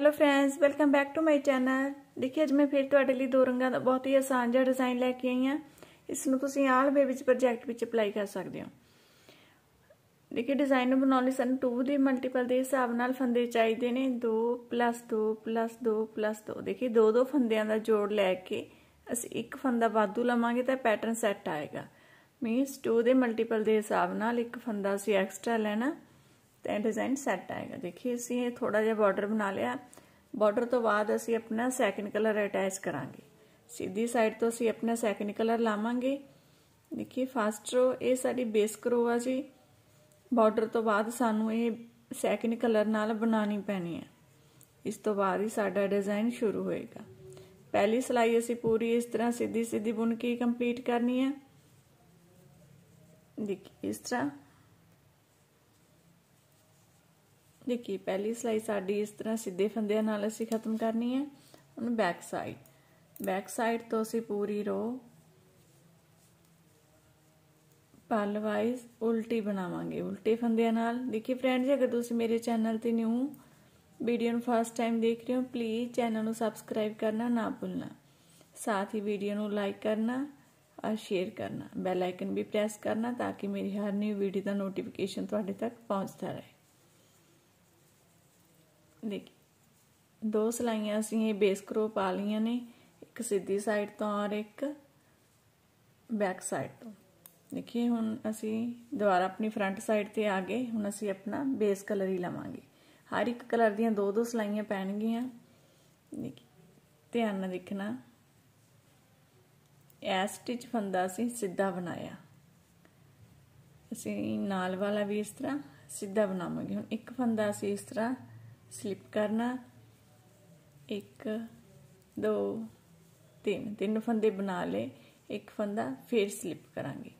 Hello friends welcome back to my channel ਦੇਖਿਓ ਅੱਜ ਮੈਂ ਫਿਰ ਤੁਹਾਡੇ ਲਈ ਦੋ ਰੰਗਾਂ ਦਾ ਬਹੁਤ ਹੀ ਆਸਾਨ ਜਿਹਾ ਡਿਜ਼ਾਈਨ ਲੈ ਕੇ ਆਈ ਹਾਂ। ਇਸ ਨੂੰ ਤੁਸੀਂ ਆਲ ਬੇ ਵਿੱਚ ਪ੍ਰੋਜੈਕਟ ਵਿੱਚ ਅਪਲਾਈ ਕਰ ਸਕਦੇ ਹੋ। ਦੇਖਿਓ ਡਿਜ਼ਾਈਨ ਨੂੰ ਬਣਾਉਣ ਲਈ ਸਾਨੂੰ 2 ਦੇ ਮਲਟੀਪਲ ਦੇ ਹਿਸਾਬ ਨਾਲ ਫੰਦੇ ਚਾਹੀਦੇ ਨੇ। 2 2 2 2 ਦੇਖਿਓ ਦੋ। ਦੋ ਫੰਦਿਆਂ ਦਾ ਜੋੜ ਲੈ ਕੇ ਅਸੀਂ ਇੱਕ ਫੰਦਾ ਵਾਧੂ ਲਵਾਂਗੇ ਤਾਂ ਪੈਟਰਨ ਸੈੱਟ ਆਏਗਾ। ਮੀਨਸ 2 ਦੇ ਮਲਟੀਪਲ ਦੇ ਹਿਸਾਬ ਨਾਲ ਇੱਕ ਫੰਦਾ ਅਸੀਂ ਐਕਸਟਰਾ ਲੈਣਾ। ਡਿਜ਼ਾਈਨ ਸੈੱਟ ਆਏਗਾ ਦੇਖਿਏ ਅਸੀਂ ਇਹ ਥੋੜਾ ਜਿਹਾ ਬਾਰਡਰ ਬਣਾ ਲਿਆ ਬਾਰਡਰ ਤੋਂ ਬਾਅਦ ਅਸੀਂ ਆਪਣਾ ਸੈਕਿੰਡ ਕਲਰ ਅਟੈਚ ਕਰਾਂਗੇ ਸਿੱਧੀ ਸਾਈਡ ਤੋਂ ਅਸੀਂ ਆਪਣਾ ਸੈਕਿੰਡ ਕਲਰ ਲਾਵਾਂਗੇ ਦੇਖਿਏ ਫਸਟ ਰੋ ਇਹ ਸਾਡੀ ਬੇਸ ਕਰੋ ਆ ਜੀ ਬਾਰਡਰ ਤੋਂ ਬਾਅਦ ਸਾਨੂੰ ਇਹ ਸੈਕਿੰਡ ਕਲਰ ਨਾਲ ਬਣਾਣੀ ਪੈਣੀ ਹੈ ਇਸ ਤੋਂ ਬਾਅਦ ਹੀ ਸਾਡਾ ਡਿਜ਼ਾਈਨ ਸ਼ੁਰੂ ਹੋਏਗਾ ਪਹਿਲੀ ਸਲਾਈ ਅਸੀਂ ਪੂਰੀ ਇਸ ਤਰ੍ਹਾਂ ਸਿੱਧੀ ਸਿੱਧੀ ਬੁਣ ਕੇ ਕੰਪਲੀਟ ਕਰਨੀ ਹੈ ਦੇਖੀ ਇਸ ਤਰ੍ਹਾਂ ਦੇਖੀ, ਪਹਿਲੀ ਸਲਾਈ ਸਾਡੀ ਇਸ ਤਰ੍ਹਾਂ ਸਿੱਧੇ ਫੰਦਿਆਂ ਨਾਲ ਅਸੀਂ ਖਤਮ ਕਰਨੀ ਹੈ। ਹੁਣ ਬੈਕ ਸਾਈਡ ਬੈਕ ਸਾਈਡ ਤੋਂ ਅਸੀਂ ਪੂਰੀ ਰੋ ਪੱਲ ਵਾਈਜ਼ ਉਲਟੀ ਬਣਾਵਾਂਗੇ। ਉਲਟੇ ਫੰਦਿਆਂ ਨਾਲ। ਦੇਖੀ ਫਰੈਂਡਸ ਅਗਰ ਤੁਸੀਂ ਮੇਰੇ ਚੈਨਲ ਤੇ ਨਿਊ ਵੀਡੀਓ ਨੂੰ ਫਸਟ ਟਾਈਮ ਦੇਖ ਰਹੇ ਹੋ ਪਲੀਜ਼ ਚੈਨਲ ਨੂੰ ਸਬਸਕ੍ਰਾਈਬ ਕਰਨਾ ਨਾ ਭੁੱਲਣਾ। ਸਾਥ ਹੀ ਵੀਡੀਓ ਨੂੰ ਲਾਈਕ ਕਰਨਾ ਔਰ ਸ਼ੇਅਰ ਕਰਨਾ। ਬੈਲ ਆਈਕਨ ਵੀ ਪ੍ਰੈਸ ਕਰਨਾ ਤਾਂ ਕਿ ਮੇਰੀ ਹਰ ਨਿਊ ਵੀਡੀਓ ਦਾ ਨੋਟੀਫਿਕੇਸ਼ਨ ਤੁਹਾਡੇ ਤੱਕ ਪਹੁੰਚਦਾ ਰਹੇ। ਦੇਖੀ, ਦੋ ਸਲਾਈਆਂ ਅਸੀਂ ਇਹ ਬੇਸ ਕਰੋ ਪਾ ਲਈਆਂ ਨੇ, ਇੱਕ ਸਿੱਧੀ ਸਾਈਡ ਤੋਂ ਔਰ ਇੱਕ ਬੈਕ ਸਾਈਡ ਤੋਂ। ਦੇਖੀਏ ਹੁਣ ਅਸੀਂ ਦੁਬਾਰਾ ਆਪਣੀ ਫਰੰਟ ਸਾਈਡ ਤੇ ਆ ਗਏ, ਹੁਣ ਅਸੀਂ ਆਪਣਾ ਬੇਸ ਕਲਰ ਹੀ ਲਵਾਂਗੇ। ਹਰ ਇੱਕ ਕਲਰ ਦੀਆਂ ਦੋ ਦੋ ਸਲਾਈਆਂ ਪੈਣਗੀਆਂ। ਦੇਖੀ, ਧਿਆਨ ਨਾਲ ਦੇਖਣਾ। ਐ ਸਟਿਚ ਫੰਦਾ ਅਸੀਂ ਸਿੱਧਾ ਬਣਾਇਆ। ਅਸੀਂ ਨਾਲ ਵਾਲਾ ਵੀ ਇਸ ਤਰ੍ਹਾਂ ਸਿੱਧਾ ਬਣਾਵਾਂਗੇ। ਹੁਣ ਇੱਕ ਫੰਦਾ ਅਸੀਂ ਇਸ ਤਰ੍ਹਾਂ ਸਲਿਪ ਕਰਨਾ। 1 2 3 ਤਿੰਨ ਫੰਦੇ ਬਣਾ ਲਏ। ਇੱਕ ਫੰਦਾ ਫੇਰ ਸਲਿਪ ਕਰਾਂਗੇ।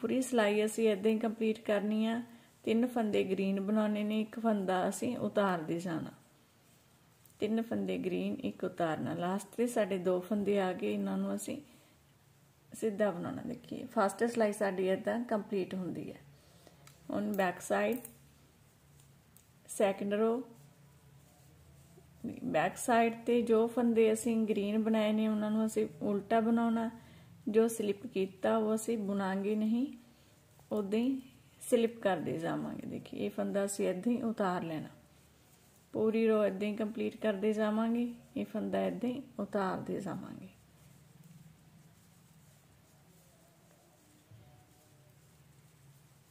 ਪੂਰੀ ਸਲਾਈ ਅਸੀਂ ਇਦਾਂ ਹੀ ਕੰਪਲੀਟ ਕਰਨੀ ਆ। ਤਿੰਨ ਫੰਦੇ ਗ੍ਰੀਨ ਬਣਾਉਣੇ ਨੇ। ਇੱਕ ਫੰਦਾ ਅਸੀਂ ਉਤਾਰਦੇ ਜਾਣਾ। ਤਿੰਨ ਫੰਦੇ ਗ੍ਰੀਨ, ਇੱਕ ਉਤਾਰਨਾ। ਲਾਸਟ ਤੇ ਸਾਡੇ ਦੋ ਫੰਦੇ ਆ ਗਏ। ਇਹਨਾਂ ਨੂੰ ਅਸੀਂ ਸਿੱਧਾ ਬਣਾਉਣਾ। ਦੇਖੀਏ। ਫਸਟ ਸਲਾਈ ਸਾਡੀ ਇਦਾਂ ਕੰਪਲੀਟ ਹੁੰਦੀ ਹੈ। ਹੁਣ back side second row back side ਤੇ ਜੋ ਫੰਦੇ ਅਸੀਂ ਗ੍ਰੀਨ ਬਣਾਏ ਨੇ, ਉਹਨਾਂ ਨੂੰ ਅਸੀਂ ਉਲਟਾ ਬਣਾਉਣਾ। ਜੋ ਸਲਿਪ ਕੀਤਾ, ਉਹ ਅਸੀਂ ਬੁਣਾਂਗੇ ਨਹੀਂ ਉਦਾਂ ਹੀ ਸਲਿਪ ਕਰਦੇ ਜਾਵਾਂਗੇ। ਦੇਖੀ, ਇਹ ਫੰਦਾ ਅਸੀਂ ਇਦਾਂ ਹੀ ਉਤਾਰ ਲੈਣਾ। ਪੂਰੀ ਰੋ ਇਦਾਂ ਹੀ ਕੰਪਲੀਟ ਕਰਦੇ ਜਾਵਾਂਗੇ, ਇਹ ਫੰਦਾ ਇਦਾਂ ਹੀ ਉਤਾਰਦੇ ਜਾਵਾਂਗੇ।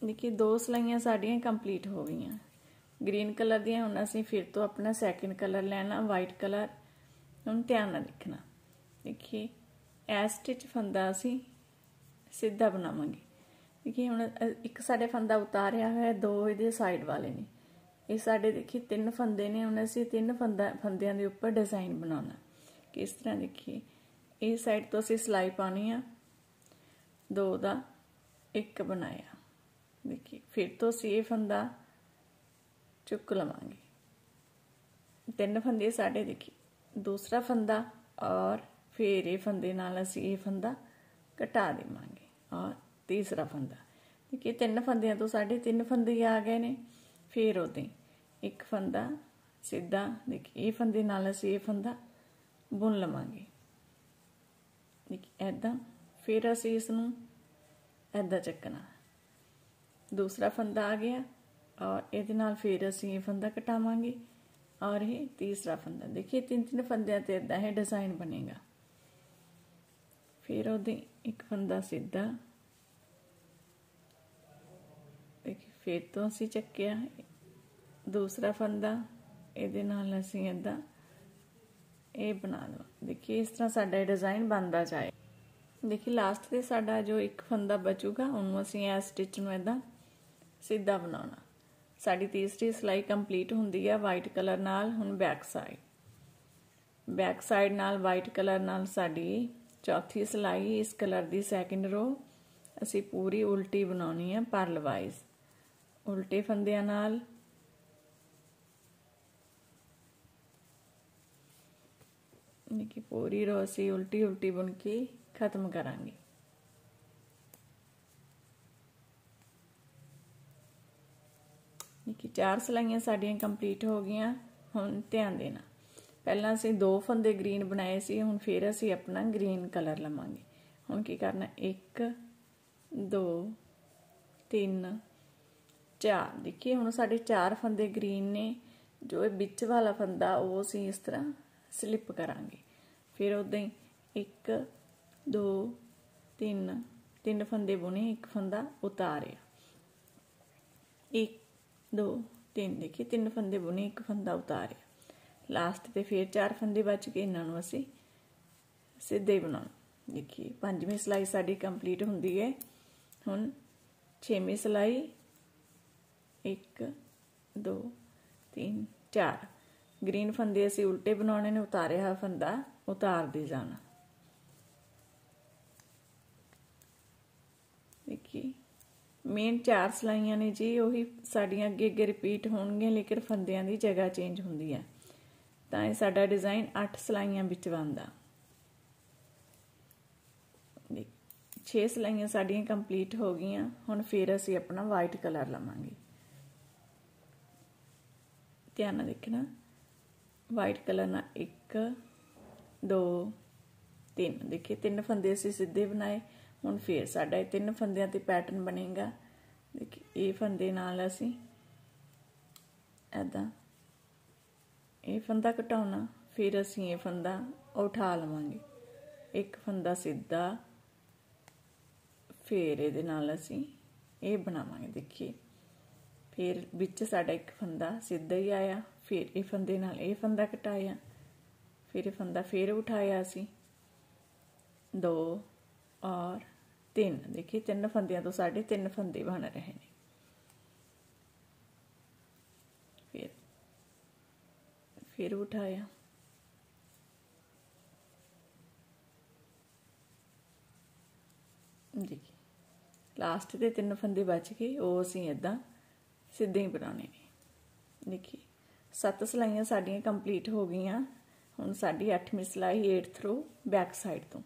ਦੇਖੀ, ਦੋ ਸਲਾਈਆਂ ਸਾਡੀਆਂ ਕੰਪਲੀਟ ਹੋ ਗਈਆਂ। ਗ੍ਰੀਨ ਕਲਰ ਦੀਆਂ ਹੁਣ ਅਸੀਂ ਫਿਰ ਤੋਂ ਆਪਣਾ ਸੈਕਿੰਡ ਕਲਰ ਲੈਣਾ ਵਾਈਟ ਕਲਰ। ਹੁਣ ਧਿਆਨ ਨਾਲ ਦੇਖਣਾ। ਦੇਖੀਏ ਐ ਸਟਿਚ ਫੰਦਾ ਅਸੀਂ ਸਿੱਧਾ ਬਣਾਵਾਂਗੇ। ਦੇਖੀਏ, ਹੁਣ ਇੱਕ ਸਾਡੇ ਫੰਦਾ ਉਤਾਰਿਆ ਹੋਇਆ, ਦੋ ਇਹਦੇ ਸਾਈਡ ਵਾਲੇ ਨੇ। ਇਹ ਸਾਡੇ ਦੇਖੀ ਤਿੰਨ ਫੰਦੇ ਨੇ। ਹੁਣ ਅਸੀਂ ਤਿੰਨ ਫੰਦਾ, ਫੰਦਿਆਂ ਦੇ ਉੱਪਰ ਡਿਜ਼ਾਈਨ ਬਣਾਉਣਾ। ਕਿਸ ਤਰ੍ਹਾਂ ਦੇਖੀਏ, ਇਹ ਸਾਈਡ ਤੋਂ ਅਸੀਂ ਸਲਾਈ ਪਾਣੀ ਆ। ਦੋ ਦਾ ਇੱਕ ਬਣਾਇਆ। ਦੇਖੀ ਫਿਰ ਤੋਂ ਅਸੀਂ ਇਹ ਫੰਦਾ ਚੁੱਕ ਲਵਾਂਗੇ। ਤਿੰਨ ਫੰਦੇ ਸਾਡੇ ਦੇਖੀ। ਦੂਸਰਾ ਫੰਦਾ ਔਰ ਫਿਰ ਇਹ ਫੰਦੇ ਨਾਲ ਅਸੀਂ ਇਹ ਫੰਦਾ ਘਟਾ ਦੇਵਾਂਗੇ ਔਰ ਤੀਸਰਾ ਫੰਦਾ। ਦੇਖੀ, ਤਿੰਨ ਫੰਦਿਆਂ ਤੋਂ ਸਾਡੇ ਤਿੰਨ ਫੰਦੇ ਆ ਗਏ ਨੇ। ਫਿਰ ਉਹਦੇ ਇੱਕ ਫੰਦਾ ਸਿੱਧਾ, ਦੇਖੀ, ਇਹ ਫੰਦੇ ਨਾਲ ਅਸੀਂ ਇਹ ਫੰਦਾ ਬੁਣ ਲਵਾਂਗੇ। ਦੇਖੀ ਐਦਾਂ ਫਿਰ ਅਸੀਂ ਇਸ ਨੂੰ ਐਦਾਂ ਚੱਕਣਾ। ਦੂਸਰਾ ਫੰਦਾ ਆ ਗਿਆ। ਔਰ ਇਹਦੇ ਨਾਲ ਫਿਰ ਅਸੀਂ ਇਹ ਫੰਦਾ ਕਟਾਵਾਂਗੇ ਔਰ ਇਹ ਤੀਸਰਾ ਫੰਦਾ। ਦੇਖੀਏ, ਤਿੰਨ ਤਿੰਨ ਫੰਦਿਆਂ ਤੇ ਇਦਾਂ ਇਹ ਡਿਜ਼ਾਈਨ ਬਣੇਗਾ। ਫਿਰ ਉਹਦੇ ਇੱਕ ਫੰਦਾ ਸਿੱਧਾ। ਦੇਖੀ ਫਿਰ ਤੋਂ ਅਸੀਂ ਚੱਕਿਆ। ਦੂਸਰਾ ਫੰਦਾ, ਇਹਦੇ ਨਾਲ ਅਸੀਂ ਇਦਾਂ ਇਹ ਬਣਾ ਲਵਾਂ। ਦੇਖੀ ਇਸ ਤਰ੍ਹਾਂ ਸਾਡਾ ਇਹ ਡਿਜ਼ਾਈਨ ਬਣਦਾ ਜਾਏ। ਦੇਖੀ ਲਾਸਟ ਤੇ ਸਾਡਾ ਜੋ ਇੱਕ ਫੰਦਾ ਬਚੂਗਾ, ਉਹਨੂੰ ਅਸੀਂ ਐ ਸਟਿਚ ਨੂੰ ਇਦਾਂ ਸਿੱਧਾ ਬਣਾਉਣਾ। ਸਾਡੀ ਤੀਸਰੀ ਸਲਾਈ ਕੰਪਲੀਟ ਹੁੰਦੀ ਹੈ ਵਾਈਟ ਕਲਰ ਨਾਲ, ਹੁਣ ਬੈਕ ਸਾਈਡ। ਬੈਕ ਸਾਈਡ ਨਾਲ, ਵਾਈਟ ਕਲਰ ਨਾਲ ਸਾਡੀ ਚੌਥੀ ਸਲਾਈ, ਇਸ ਕਲਰ ਦੀ ਸੈਕਿੰਡ ਰੋ। ਅਸੀਂ ਪੂਰੀ ਉਲਟੀ ਬਣਾਉਣੀ ਹੈ ਪਰਲ ਵਾਈਜ਼। ਉਲਟੇ ਫੰਦਿਆਂ ਨਾਲ। ਨਿੱਕੀ ਪੂਰੀ ਰੋ ਅਸੀਂ ਉਲਟੀ ਉਲਟੀ ਬੁਣ ਕੇ ਖਤਮ ਕਰਾਂਗੇ ਕਿ ਚਾਰ ਸਲਾਈਆਂ ਸਾਡੀਆਂ ਕੰਪਲੀਟ ਹੋ ਗਈਆਂ, ਹੁਣ ਧਿਆਨ ਦੇਣਾ। ਪਹਿਲਾਂ ਅਸੀਂ ਦੋ ਫੰਦੇ ਗ੍ਰੀਨ ਬਣਾਏ ਸੀ, ਹੁਣ ਫਿਰ ਅਸੀਂ ਆਪਣਾ ਗ੍ਰੀਨ ਕਲਰ ਲਵਾਂਗੇ। ਹੁਣ ਕੀ ਕਰਨਾ 1 2 3 4 ਦੇਖੀਏ ਹੁਣ ਸਾਡੇ ਚਾਰ ਫੰਦੇ ਗ੍ਰੀਨ ਨੇ, ਜੋ ਇਹ ਵਿੱਚ ਵਾਲਾ ਫੰਦਾ, ਉਹ ਅਸੀਂ ਇਸ ਤਰ੍ਹਾਂ ਸਲਿੱਪ ਕਰਾਂਗੇ। ਫਿਰ ਉਦਾਂ ਹੀ 1 2 3 ਤਿੰਨ ਫੰਦੇ ਬੁਣੇ, ਇੱਕ ਫੰਦਾ ਉਤਾਰਿਆ। 1 2 3 ਦੇਖੀ, ਤਿੰਨ ਫੰਦੇ ਬੁਣੇ, ਇੱਕ ਫੰਦਾ ਉਤਾਰਿਆ। ਲਾਸਟ ਤੇ ਫਿਰ ਚਾਰ ਫੰਦੇ ਬਚ ਕੇ ਇਹਨਾਂ ਨੂੰ ਅਸੀਂ ਸਿੱਧੇ ਬਣਾਉਣਾ। ਦੇਖੀ, ਪੰਜਵੀਂ ਸਲਾਈ ਸਾਡੀ ਕੰਪਲੀਟ ਹੁੰਦੀ ਹੈ। ਹੁਣ ਛੇਵੀਂ ਸਲਾਈ 1 2 3 4 ਗ੍ਰੀਨ ਫੰਦੇ ਅਸੀਂ ਉਲਟੇ ਬਣਾਉਣੇ ਨੇ ਉਤਾਰਿਆ ਹੋਇਆ ਫੰਦਾ ਉਤਾਰਦੇ ਜਾਣਾ। ਦੇਖੀ ਮੇਨ ਚਾਰ ਸਲਾਈਆਂ ਨੇ ਜੀ, ਉਹੀ ਸਾਡੀਆਂ ਅੱਗੇ ਅੱਗੇ ਰਿਪੀਟ ਹੋਣਗੀਆਂ, ਲੇਕਿਨ ਫੰਦਿਆਂ ਦੀ ਜਗ੍ਹਾ ਚੇਂਜ ਹੁੰਦੀ ਹੈ। ਤਾਂ ਇਹ ਸਾਡਾ ਡਿਜ਼ਾਈਨ 8 ਸਲਾਈਆਂ ਵਿੱਚ ਬਣਦਾ। 6 ਸਲਾਈਆਂ ਸਾਡੀਆਂ ਕੰਪਲੀਟ ਹੋ ਗਈਆਂ, ਹੁਣ ਫੇਰ ਅਸੀਂ ਆਪਣਾ ਵਾਈਟ ਕਲਰ ਲਵਾਂਗੇ। ਧਿਆਨ ਨਾਲ ਦੇਖਣਾ ਵਾਈਟ ਕਲਰ ਨਾਲ 1 2 3 ਦੇਖੇ ਤਿੰਨ ਫੰਦੇ ਅਸੀਂ ਸਿੱਧੇ ਬਣਾਏ। ਹੁਣ ਫੇਰ ਸਾਡਾ ਇਹ ਤਿੰਨ ਫੰਦਿਆਂ ਤੇ ਪੈਟਰਨ ਬਣੇਗਾ। ਦੇਖੀ, ਇਹ ਫੰਦੇ ਨਾਲ ਅਸੀਂ ਐਦਾਂ ਇਹ ਫੰਦਾ ਘਟਾਉਣਾ ਫਿਰ ਅਸੀਂ ਇਹ ਫੰਦਾ ਉਠਾ ਲਵਾਂਗੇ। ਇੱਕ ਫੰਦਾ ਸਿੱਧਾ, ਫੇਰ ਇਹਦੇ ਨਾਲ ਅਸੀਂ ਇਹ ਬਣਾਵਾਂਗੇ, ਦੇਖੀਏ। ਫਿਰ ਵਿੱਚ ਸਾਡਾ ਇੱਕ ਫੰਦਾ ਸਿੱਧਾ ਹੀ ਆਇਆ, ਫਿਰ ਇਹ ਫੰਦੇ ਨਾਲ ਇਹ ਫੰਦਾ ਘਟਾਇਆ ਫਿਰ ਇਹ ਫੰਦਾ ਫੇਰ ਉਠਾਇਆ ਅਸੀਂ। ਦੋ ਔਰ ਤਿੰਨ, ਦੇਖੀ, ਤਿੰਨ ਫੰਦਿਆਂ ਤੋਂ ਸਾਡੇ ਤਿੰਨ ਫੰਦੇ ਬਣ ਰਹੇ ਨੇ। ਫਿਰ ਫਿਰ ਉਠਾਇਆ। ਜੀ ਲਾਸਟ ਦੇ ਤਿੰਨ ਫੰਦੇ ਬਚ ਗਏ, ਉਹ ਅਸੀਂ ਇਦਾਂ ਸਿੱਧੇ ਹੀ ਬਣਾਉਣੇ ਨੇ। ਦੇਖੀ, ਸੱਤ ਸਲਾਈਆਂ ਸਾਡੀਆਂ ਕੰਪਲੀਟ ਹੋ ਗਈਆਂ। ਹੁਣ ਸਾਡੀ ਅੱਠਵੀਂ ਸਲਾਈ 8th ਥਰੂ ਬੈਕ ਸਾਈਡ ਤੋਂ।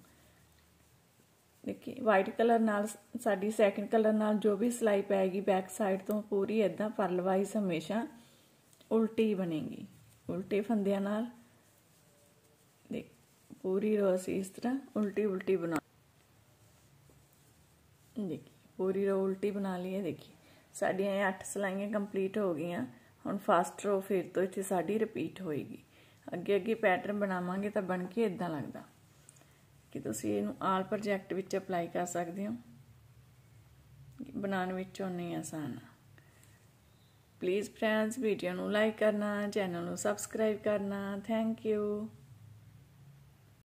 ਦੇਖੀ ਵਾਈਟ ਕਲਰ ਨਾਲ ਸਾਡੀ ਸੈਕਿੰਡ ਕਲਰ ਨਾਲ ਜੋ ਵੀ ਸਲਾਈ ਪੈਗੀ ਬੈਕ ਸਾਈਡ ਤੋਂ ਪੂਰੀ ਇਦਾਂ ਪਰਲ ਵਾਈਜ਼ ਹਮੇਸ਼ਾ ਉਲਟੀ ਬਣੇਗੀ। ਉਲਟੇ ਫੰਦਿਆਂ ਨਾਲ ਦੇਖ, ਪੂਰੀ ਰੋ ਅਸੀਂ ਇਸ ਤਰ੍ਹਾਂ ਉਲਟੀ ਉਲਟੀ ਬਣਾ ਦੇਖੀ, ਪੂਰੀ ਰੋ ਉਲਟੀ ਬਣਾ ਲਈ ਹੈ ਦੇਖੀ। ਸਾਡੀਆਂ ਇਹ 8 ਸਲਾਈਆਂ ਕੰਪਲੀਟ ਹੋ ਗਈਆਂ, ਹੁਣ ਫਸਟ ਰੋ ਫਿਰ ਤੋਂ ਇੱਥੇ ਸਾਡੀ ਰਿਪੀਟ ਹੋਏਗੀ। ਅੱਗੇ ਅੱਗੇ ਪੈਟਰਨ ਬਣਾਵਾਂਗੇ ਤਾਂ ਬਣ ਕੇ ਇਦਾਂ ਲੱਗਦਾ। ਕਿ ਤੁਸੀਂ ਇਹਨੂੰ ਆਲ ਪ੍ਰੋਜੈਕਟ ਵਿੱਚ ਅਪਲਾਈ ਕਰ ਸਕਦੇ ਹੋ। ਬਣਾਉਣ ਵਿੱਚ ਨਹੀਂ ਆਸਾਨ ਪਲੀਜ਼ ਫਰੈਂਡਸ ਵੀਡੀਓ ਨੂੰ ਲਾਈਕ ਕਰਨਾ ਚੈਨਲ ਨੂੰ ਸਬਸਕ੍ਰਾਈਬ ਕਰਨਾ। Thank you